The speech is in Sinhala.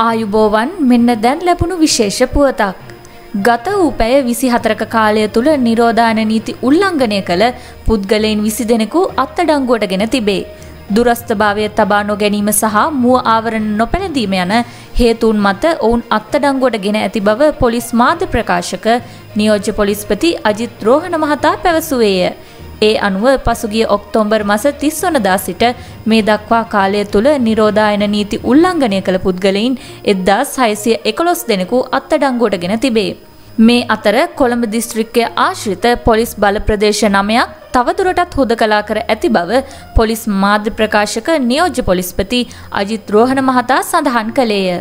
ආයුබෝවන් මෙන්න දැන් ලැබුණු විශේෂ පුවතක්. ගත වූ පැය විසි හතරක කාලය තුළ නිරෝධාන නීති උල්ලංඝනය කළ පුද්ගලයින් විසි දෙනෙකු අත්තඩංගුවට ගෙන තිබේ. දුරස්ථභාවය තබා නොගැනීම සහ මුව ආවරණ නොපැනදීම යන හේතුන් මත ඔවුන් අත්තඩංගුවට ගෙන ඇති බව පොලිස් මාධ්‍ය ප්‍රකාශක නියෝජ්‍ය පොලිස්පති අජිත් රෝහණ මහතා පැවසුවේය. ඒ අනුව පසුගිය ඔක්තෝම්බර් මස 30 වනදා සිට මේ දක්වා කාලය තුල නිරෝධායන නීති උල්ලංඝනය කළ පුද්ගලයින් 1611 දෙනෙකු අත්අඩංගුවටගෙන තිබේ. මේ අතර කොළඹ දිස්ත්‍රික්කය ආශ්‍රිත පොලිස් බල ප්‍රදේශ නමයක් තවදුරටත් හුදකලා කර ඇති බව පොලිස් මාධ්‍ය ප්‍රකාශක නියෝජ්‍ය පොලිස්පති අජිත් රෝහණ මහතා සඳහන් කළේය.